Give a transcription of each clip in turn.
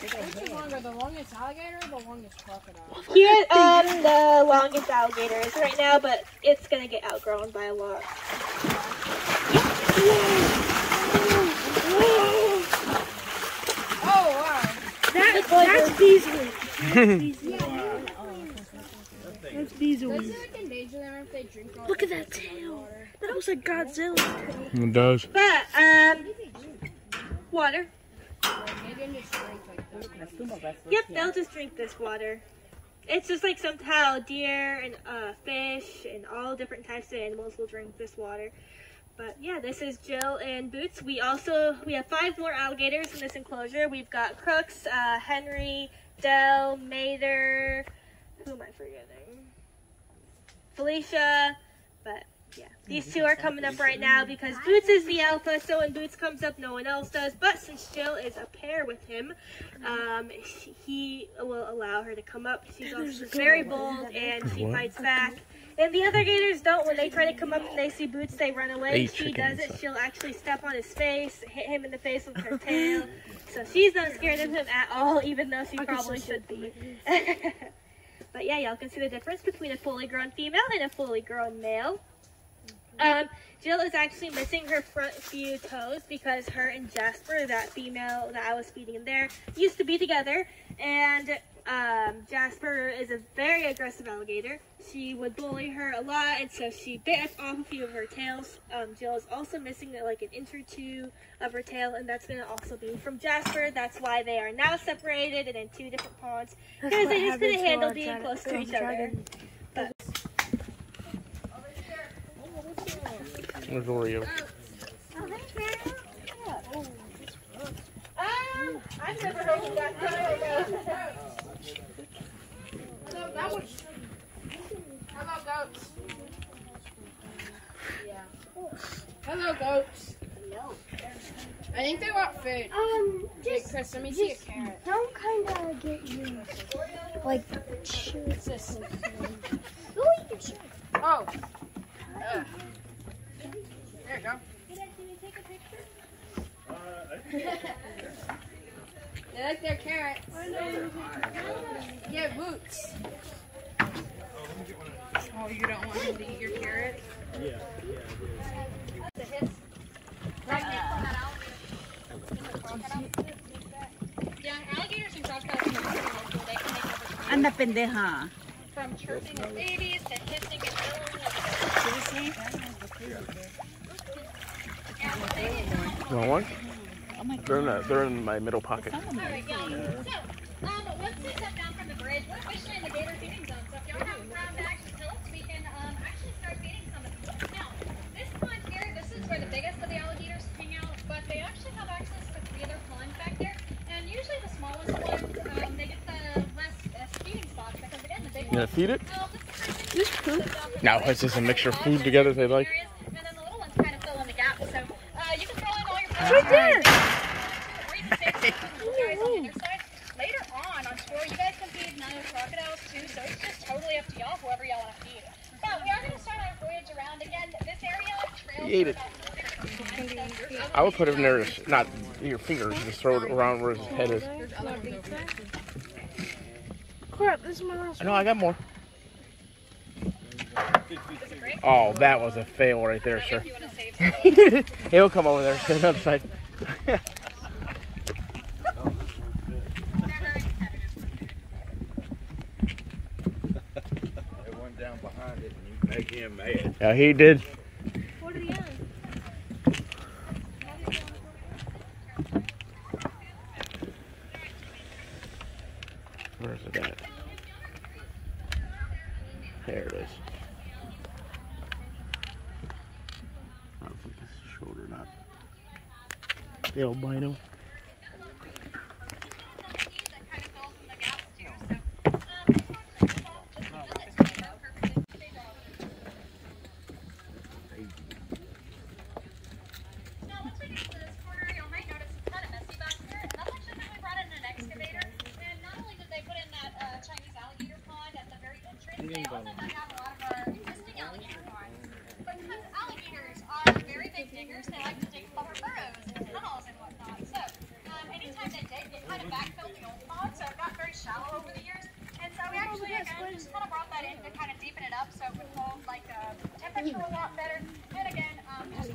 Which is longer, the longest alligator or the longest crocodile? Here, um, the longest alligator is right now, but it's gonna get outgrown by a lot. Oh, wow. That, that's Beasley. That's Does Beasley. it like endanger them if they drink all Look at that tail. That was like Godzilla. It does. But, um, water. Yep, they'll just drink this water. It's just like somehow deer and uh, fish and all different types of animals will drink this water. But yeah, this is Jill and Boots. We also we have five more alligators in this enclosure. We've got Crooks, uh, Henry, Dell, Mather. Who am I forgetting? Felicia. But yeah, these two are coming up right now because Boots is the alpha. So when Boots comes up, no one else does. But since Jill is a pair with him, um, he will allow her to come up. She's also very bold and she What? fights back. And the other gators don't. When they try to come up and they see Boots, they run away. She does it. She'll actually step on his face, hit him in the face with her tail. So she's not scared of him at all, even though she probably should be. but yeah, y'all can see the difference between a fully grown female and a fully grown male. Um, Jill is actually missing her front few toes because her and Jasper, that female that I was feeding in there, used to be together. And um, Jasper is a very aggressive alligator. She would bully her a lot, and so she bit off a few of her tails. Um, Jill is also missing like an inch or two of her tail, and that's going to also be from Jasper. That's why they are now separated and in two different ponds because they just couldn't handle being close to each other. But Where's Oreo? Um, I've never heard of that. so I don't know. So that was. Hello, goats. Hello, goats. I think they want food. Um, Wait, just, Chris, let me see a just carrot. don't kind of get used. Like, chew. What's this? Oh, you can chew. Oh. Ugh. There you go. Uh They like their carrots. Yeah, boots. Oh, you don't want him to eat your carrots? Yeah, yeah. Yeah, alligators and crocodiles are really cool. They can make everything Anda pendeja. From chirping of babies to hissing and of Want one? They're in, the, they're in my middle pocket. Alright, yeah. So, um, once we step down from the bridge, we're officially in the gator feeding zone. So if y'all have brown bags to tell us, we can um, actually start feeding some of them. Now, this pond here, this is where the biggest of the alligators hang out, but they actually have access to three other ponds back there. And usually the smallest ones, um, they get the less, less feeding spots because again, the big You gonna feed it? Well, this is pretty good. No, it's just a mixture of food together they like. Areas, And then the little ones kind of fill in the gaps. So uh, you can throw in all your Right there. Or you can save some for the little guys on the other side. Later on, on tour, you guys can feed nano crocodiles too. So it's just totally up to y'all, whoever y'all want to feed. But we are going to start our voyage around again. This area He ate it. for about 60 miles. I would put it in there, not your fingers, just throw it around where his head is. Crap, this is my last I know, I got more. Oh, that was a fail right there, sir. If you want to save some. He'll come over there to the side. They went down behind it and you make him mad. Yeah, he did. what are the young? Where's it at? There it is. I don't think it's short or not. The albino. Now, once we get to this corner, y'all might notice it's kind of messy back here. That's actually because we brought in an excavator. And not only did they put in that uh, Chinese alligator pond at the very entrance, they also dug out a lot of our existing alligator ponds. Because alligators are very big diggers, they like to dig lower burrows and tunnels and whatnot. So,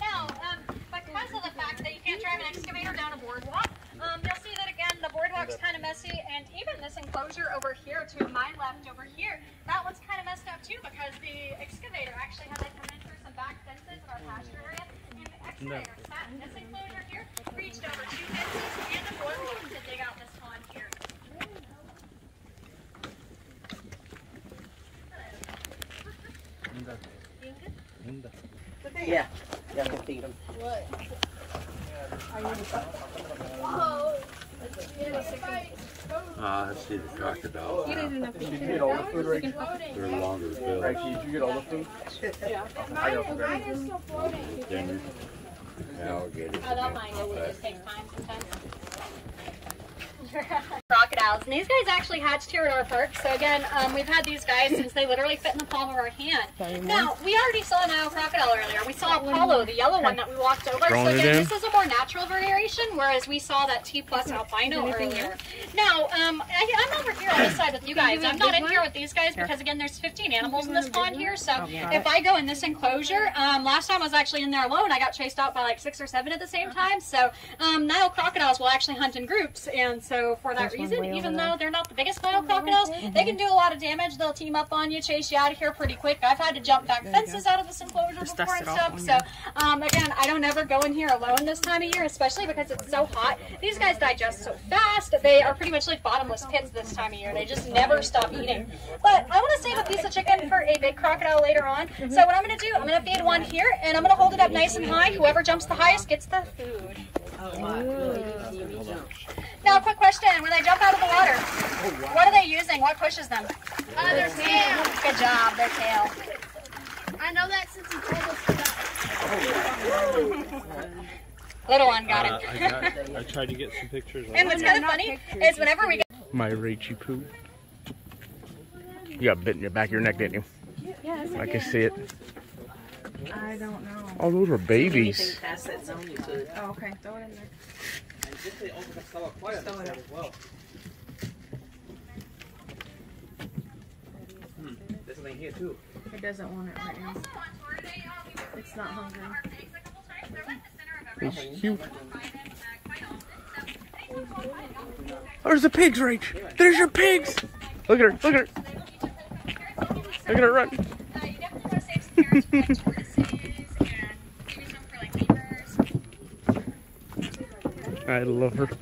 Now, um, because of the fact that you can't drive an excavator down a boardwalk, um, you'll see that again, the boardwalk's kind of messy, and even this enclosure over here to my left over here, that one's kind of messed up too because the excavator actually had to come in through some back fences in our pasture area, and the excavator sat this enclosure here, reached over two fences and a boardwalk to dig out this pond here. Yeah, yeah, I can feed them. Ah, I see the crocodile. You didn't enough Did you get all the food, Rachel? They're longer bills. Rachel, did you get all the food? I got Mine is still floating. Alligators. I don't mind it, it just takes time sometimes. Crocodiles, and these guys actually hatched here at our park. So again, um, we've had these guys since they literally fit in the palm of our hand. Now, we already saw a Nile crocodile earlier. We saw Apollo, the yellow one that we walked over. Throwing so again, this is a more natural variation, whereas we saw that T plus albino earlier. Now, um, I, I'm over here on this side with you guys. I'm not in here with these guys because again, there's 15 animals in this pond here. So if I go in this enclosure, um, last time I was actually in there alone, I got chased out by like six or seven at the same time. So um, Nile crocodiles will actually hunt in groups, and so for that reason, even though they're not the biggest Nile crocodiles, they can do a lot of damage. They'll team up on you, chase you out of here pretty quick. I've had to jump back fences out of this enclosure before and stuff. So um, again, I don't ever go in here alone this time of year, especially because it's so hot. These guys digest so fast. They are pretty much like bottomless pits this time of year. They just never stop eating. But I want to save a piece of chicken for a big crocodile later on. So what I'm going to do, I'm going to feed one here, and I'm going to hold it up nice and high. Whoever jumps the highest gets the food. Now, a quick question. When they jump out of the water, what are they using? What pushes them? Uh, their tail. Good job, their tail. I know that since he told us that. Little one got Uh, it. I, got, I tried to get some pictures of And what's kind of funny is whenever we get my Rachy poo. You got bit in the back of your neck, didn't you? Yes. I can see it. I don't know. Oh, those were babies. past that zone, you could. Oh, okay. Throw it in there. Throw it up. This thing here too. It doesn't want it right now. It's not hungry. It's cute. There's the pigs, Rach. There's your pigs. Look at her. Look at her. Look at her run. Uh, you definitely want to save some carrots for like tortoises and maybe some for like beavers. I love her.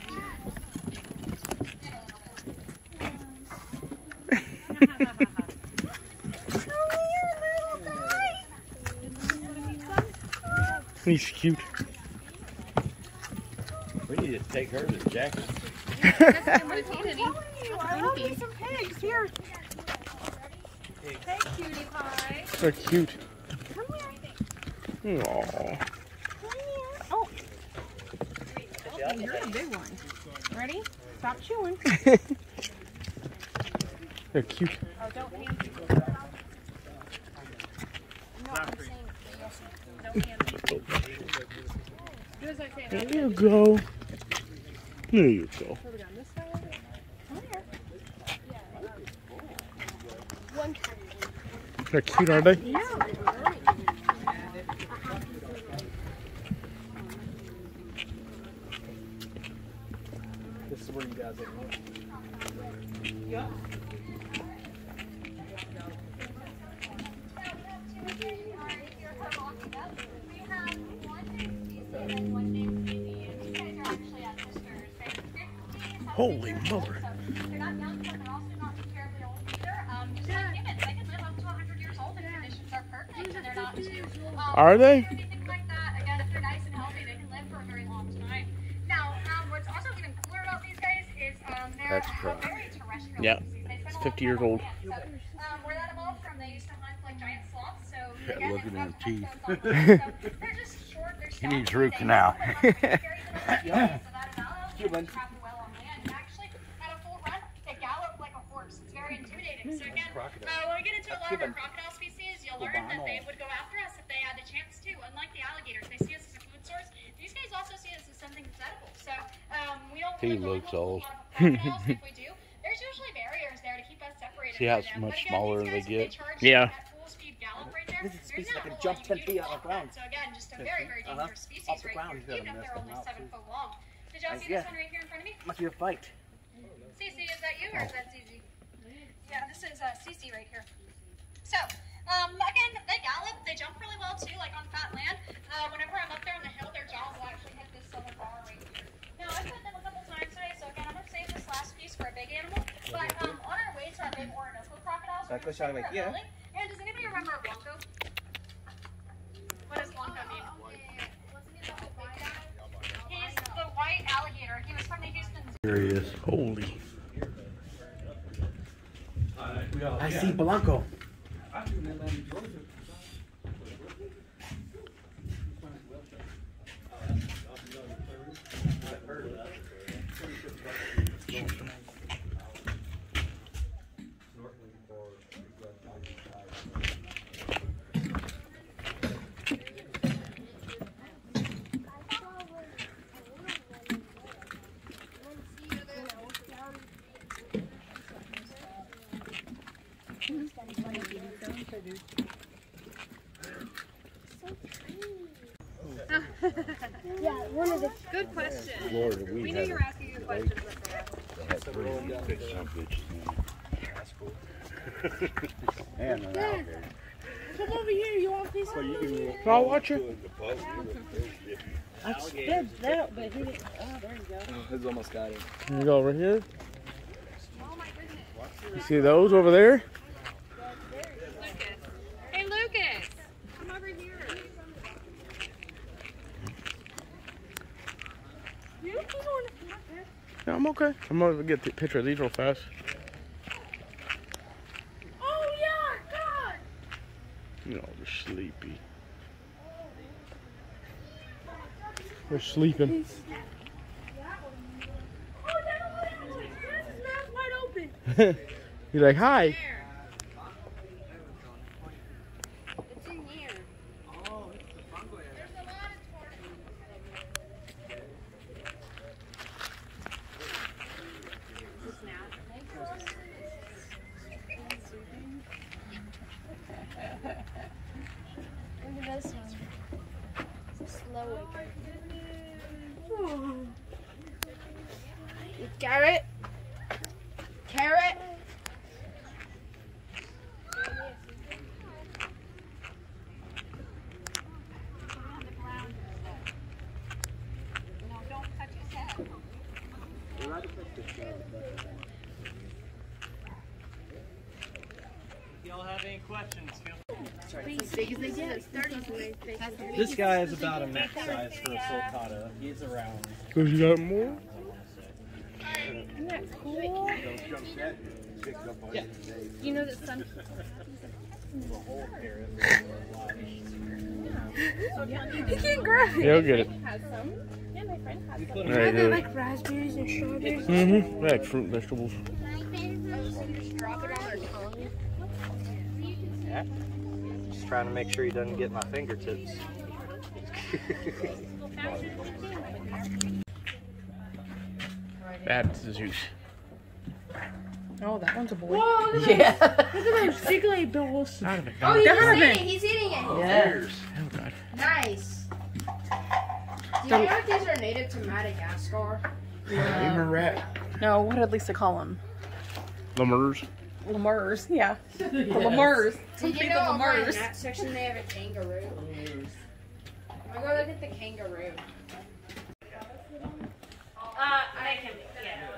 He's cute. We need to take her to Jackson. That's what it's eating. I love me some pigs. Here. They're cute. Aww. You're a big one. Ready? Stop chewing. They're cute. Oh, don't hand There you go. There you go. They're cute, aren't they? This is where you guys are. Holy mother. They're not young, but they're also not terribly old either. Um, just like humans, they can live up to 100 years old if conditions are perfect and they're not too. Um, Are they? That's. Yeah, it's 50 years old. Yeah, look at teeth. he needs root canal. Cuban. So again, uh, when we get into a lot of our crocodile species, you'll learn that they would go after us if they had the chance to. Unlike the alligators, they see us as a food source. These guys also see us as something that's edible. So um, we don't. He looks old into a lot of crocodiles. if we do, there's usually barriers there to keep us separated. See how from it's them. much again, smaller these they guys, if get? charge Yeah. at full speed gallop right there, This is there's species that can jump 10 feet can off do the ground. to block that. So again, just a 10 very, feet? very Uh-huh. dangerous species Off the right ground, here, even if they're only seven too. foot long. Did y'all Uh, see yeah. this one right here in front of me? Must be a fight. Cece, is that you or is that Zizi? Yeah, this is uh, Cece right here. So, um, again, they gallop, they jump really well too, like on fat land. Uh, whenever I'm up there on the hill, their jaws will actually hit this silver bar right here. Now, I've put them a couple times today, so again, I'm going to save this last piece for a big animal. But um, on our way to our big Orinoco crocodiles, we're going to shall I stop make- yeah. building. And does anybody remember Blanco? What does Blanco mean? He's the white alligator. He was from the Houston Zoo. Here he is. Holy. I see Blanco. Yeah, one of the Good question. Florida, we, We knew had you were asking you questions up there. they had three of these big son of bitches. That's cool. And an alligator. Come over here. You want a piece? I'll watch it. I sped that, but he didn't. Oh, there you go. Oh, he's almost got it. Here you go, over here. Oh you see those over there? Lucas. Hey, Lucas. Come over here. You don't want to Yeah, I'm okay. I'm gonna get the picture of these real fast. Oh, yeah, God. You know, they're sleepy. They're sleeping. Oh, no, no, no. His mouth's wide open. You're like, hi. It's in here. Look at this one. It's a slow Carrot. Carrot. No, don't touch his head. Y'all have any questions? Feel Big as they get. It's 30s. This guy is about a max size for a sulcata. He's around. Cause you got more? You know that some. he can't grab it. Yeah, I'll get it. Has. Yeah, my friend has some. Right here. Like raspberries and strawberries. Mm-hmm. Like fruit and vegetables. Just drop it on their tongue. Yeah. Just trying to make sure he doesn't get my fingertips. That's Zeus. Oh, that one's a boy. Yeah. Look at those jiggly bills. Out of it. Oh, he's Donovan. eating. He's eating it. Yes. Oh, God. Nice. Do you know if these are native to Madagascar? Even rat. No, what did Lisa call them? Lemurs. Lemurs. Yeah. The Lemurs. Did you know the over in lemurs. that section they have a kangaroo? I'll go look at the kangaroo. Uh, I can, yeah.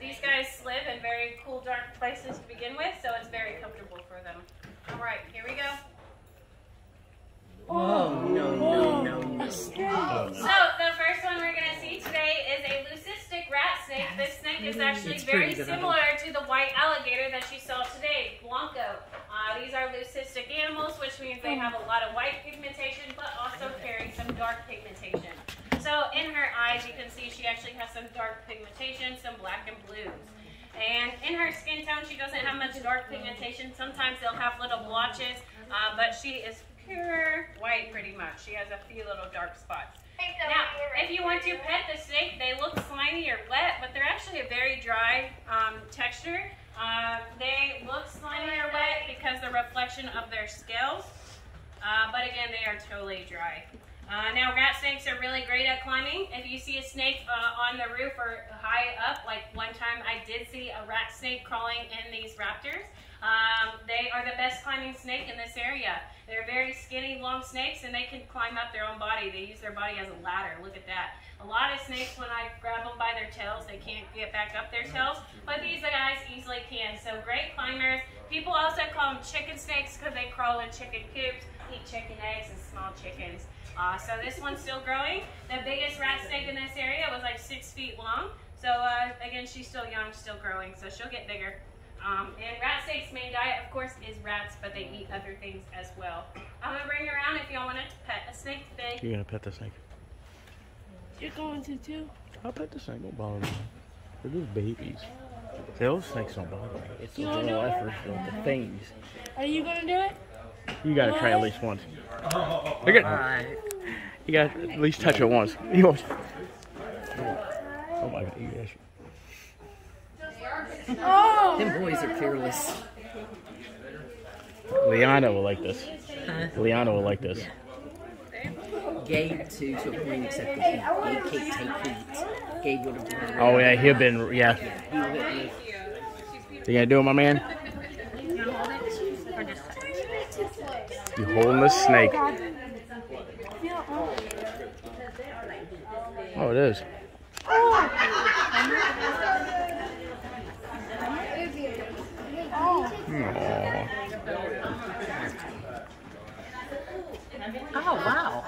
These guys live in very cool, dark places to begin with, so it's very comfortable for them. All right, here we go. Oh, no, no, no. So the first one we're gonna see today is a leucistic rat snake. This snake is actually very similar to the white alligator that you saw today, Blanco. Uh, these are leucistic animals, which means they have a lot of white pigmentation, but also carry some dark pigmentation. So in her eyes, you can see she actually has some dark pigmentation, some black and blues. And in her skin tone, she doesn't have much dark pigmentation. Sometimes they'll have little blotches, uh, but she is pure white pretty much. She has a few little dark spots. Now, if you want to pet the snake, they look slimy or wet, but they're actually a very dry um, texture. Uh, they look slimy or wet because the reflection of their scales, uh, but again, they are totally dry. Uh, now, rat snakes are really great at climbing. If you see a snake uh, on the roof or high up, like one time I did see a rat snake crawling in these raptors, um, they are the best climbing snake in this area. They're very skinny, long snakes, and they can climb up their own body. They use their body as a ladder. Look at that. A lot of snakes, when I grab them by their tails, they can't get back up their tails, but these guys easily can. So great climbers. People also call them chicken snakes because they crawl in chicken coops, eat chicken eggs and small chickens. Uh, so this one's still growing. The biggest rat snake in this area was like six feet long. So uh, again, she's still young, still growing, so she'll get bigger. Um, and rat snake's main diet, of course, is rats, but they eat other things as well. I'm gonna bring her around if y'all want to pet a snake today. You're gonna pet the snake. You're going to too. I'll pet the snake. Don't bother me. They're just babies. Those snakes don't bother me. It's You a wanna little do it? effort with the things. Are you gonna do it? You gotta try at least once. Look at Alright. You gotta at least touch it once. You want- Oh my god, you guys. Oh! Them boys are fearless. Liana will like this. Huh? Liana will like this. Gabe too, to a point, except that he, he can't take heat. Gabe would have run Oh yeah, he'll been yeah. He. You gonna do it, my man? You holding this snake? Oh, it is. Aw. Oh wow!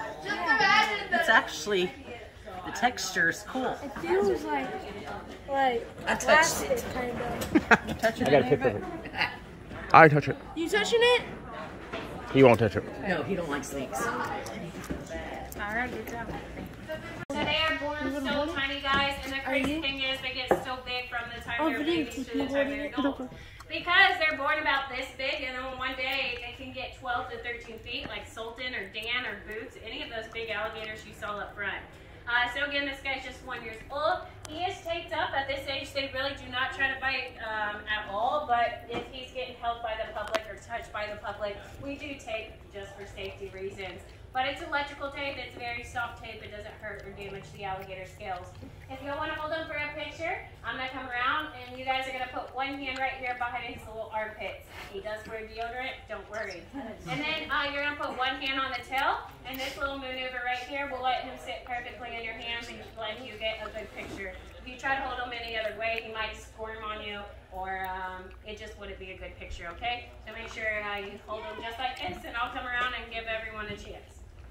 It's actually the texture is cool. It feels like like I touched plastic, it. kind of. Touching I got a picture of it. I touch it. You touching it? He won't touch it. No, he don't like snakes. So they are born so tiny, guys, and the crazy thing is they get so big from the time Oh, they're babies to the time they're adults. Because they're born about this big, and then one day they can get 12 to 13 feet, like Sultan or Dan or Boots, any of those big alligators you saw up front. Uh, so again, this guy's just one years old. He is taped up. At this age, they really do not try to bite um, at all. But if he's getting held by the public or touched by the public, we do tape just for safety reasons. But it's electrical tape. It's very soft tape. It doesn't hurt or damage the alligator scales. If you want to hold him for a picture, I'm going to come around and you guys are going to put one hand right here behind his little armpits. He does wear deodorant. Don't worry. And then uh, you're going to put one hand on the tail and this little maneuver right here will let him sit perfectly in your hands and let you get a good picture. If you try to hold him any other way, he might squirm on you or um, it just wouldn't be a good picture, okay? So make sure uh, you hold him just like this and I'll come around and give everyone a chance.